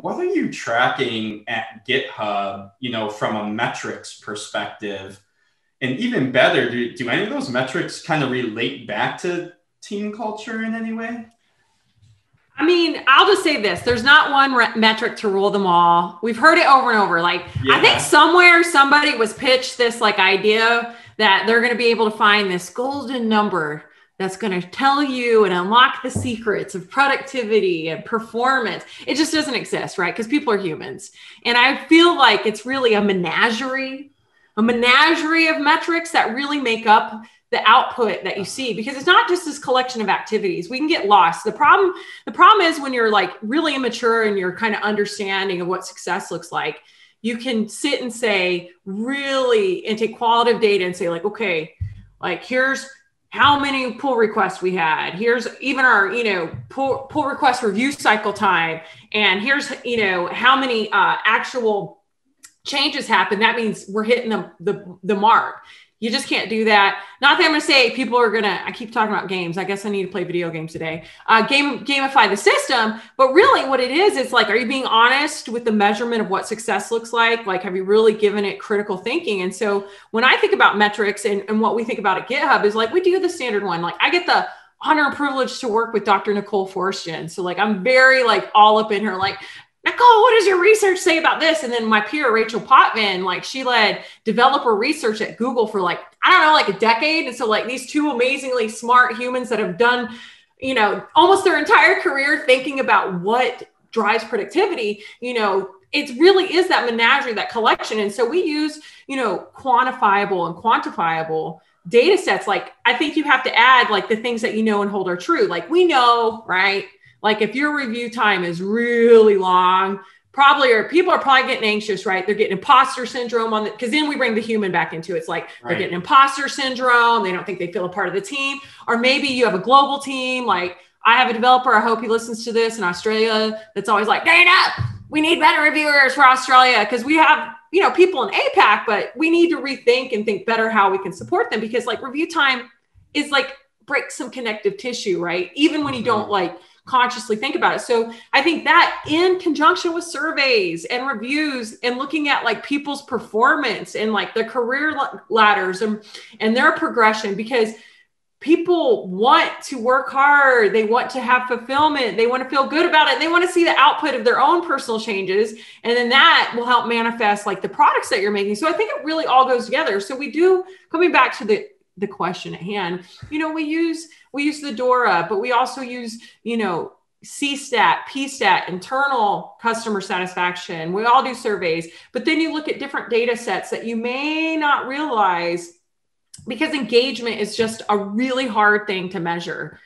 What are you tracking at GitHub, you know, from a metrics perspective? And even better, do, do any of those metrics kind of relate back to team culture in any way? I mean, I'll just say this there's not one re- metric to rule them all. We've heard it over and over. Like, yeah. I think somewhere somebody was pitched this like idea that they're going to be able to find this golden number that's going to tell you and unlock the secrets of productivity and performance. It just doesn't exist, right? Because people are humans. And I feel like it's really a menagerie, a menagerie of metrics that really make up the output that you see because it's not just this collection of activities we can get lost the problem the problem is when you're like really immature and you're kind of understanding of what success looks like you can sit and say really and take qualitative data and say like okay like here's how many pull requests we had. Here's even our you know pull, pull request review cycle time. And here's you know how many uh, actual changes happen that means we're hitting the, the the mark you just can't do that. Not that I'm to say people are to. I keep talking about games. I guess I need to play video games today. Uh, game gamify the system, but really, what it is, it's like, are you being honest with the measurement of what success looks like? Like, have you really given it critical thinking? And so, when I think about metrics and, and what we think about at GitHub is like we do the standard one. Like, I get the honor and privilege to work with Dr. Nicole Forsgren. So like I'm very like all up in her, like, Nicole, what does your research say about this? And then my peer, Rachel Potvin, like she led developer research at Google for like, I don't know, like a decade. And so, like, these two amazingly smart humans that have done, you know, almost their entire career thinking about what drives productivity, you know, it really is that menagerie, that collection. And so we use, you know, quantifiable and quantifiable data sets. Like, I think you have to add like the things that you know and hold are true. Like, we know, right? Like if your review time is really long, probably or people are probably getting anxious, right? They're getting imposter syndrome on the because then we bring the human back into it. It's like right. they're getting imposter syndrome. They don't think they feel a part of the team. Or maybe you have a global team. Like I have a developer, I hope he listens to this in Australia, that's always like, Dana, we need better reviewers for Australia because we have you know people in APAC, but we need to rethink and think better how we can support them because like review time is like break some connective tissue, right? Even when you don't mm-hmm. like consciously think about it. So I think that in conjunction with surveys and reviews and looking at like people's performance and like their career ladders and, and their progression, because people want to work hard. They want to have fulfillment. They want to feel good about it. They want to see the output of their own personal changes. And then that will help manifest like the products that you're making. So I think it really all goes together. So we do coming back to the the question at hand. You know, we use we use the DORA, but we also use, you know, CSAT, PSAT, internal customer satisfaction. We all do surveys, but then you look at different data sets that you may not realize because engagement is just a really hard thing to measure.